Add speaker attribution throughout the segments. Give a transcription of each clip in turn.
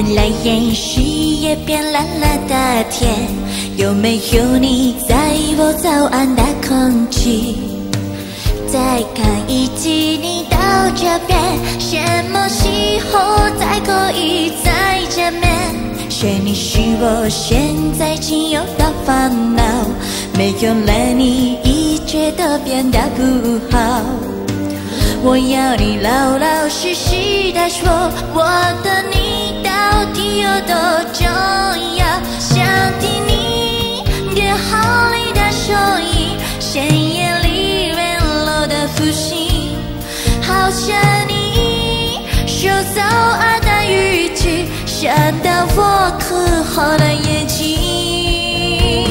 Speaker 1: 也许也变蓝了的天，有没有你在我早安的空气？再看一集你到这边，什么时候才可以再见面？是你是我现在仅有的烦恼，没有了你，一切都变得不好。我要你老老实实的说，我的你到底有多重要？想听你电话里的声音，深夜里温柔的呼吸，好像你说早安的语气，吓到我哭红的眼睛。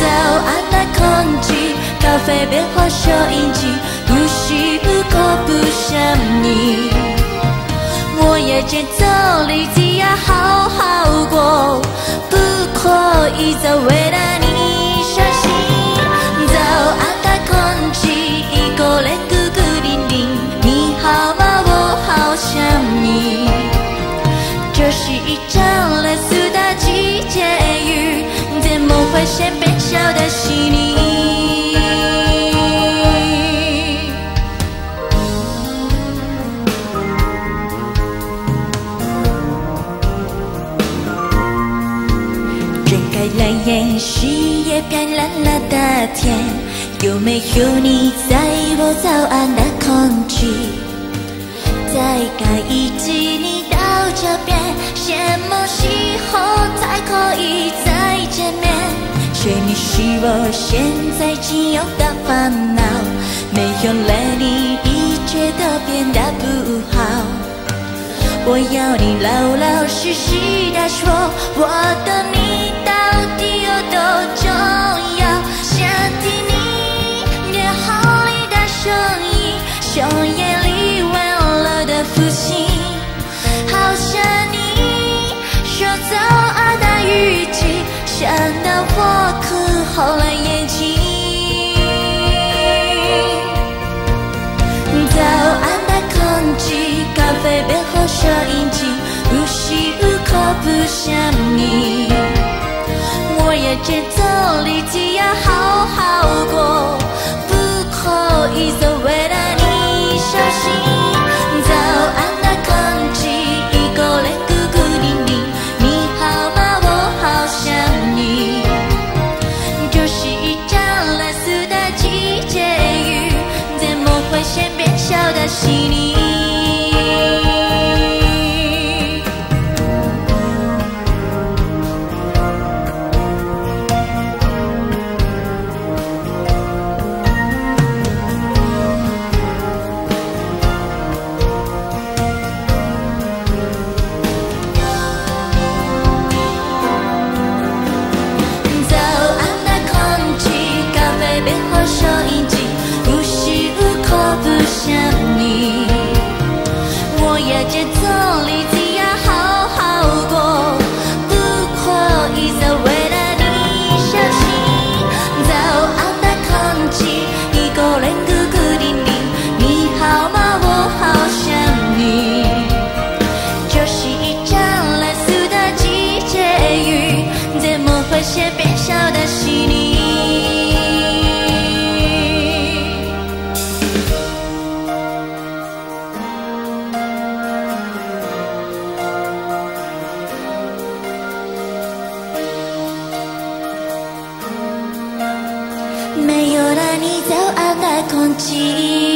Speaker 1: 早安的空气，咖啡变化收音机，无时无刻不想你。我也节奏里只要好好过，不可以再为了你伤心。早安的空气，一个人孤孤零零，你好吗？我好想你。这是一场类似的季节雨，怎么会先变小的是你？睁开了眼，视野变蓝了的天，有没有你在我早安的空气？再看一集你到这边，什么时候才可以再见面？是你是我现在仅有的烦恼，没有了你，一切都变得不好。我要你老老实实的说，我的你到底有多重要？想听你电话里的声音，深夜里温柔的复兴，好想你说早安的语气，想到我哭红了眼睛。早安的空气，咖啡杯后收音机，无时无刻不想你。我也节奏里只要好好过，不可以再为了你伤心。没有了你，早安的空气。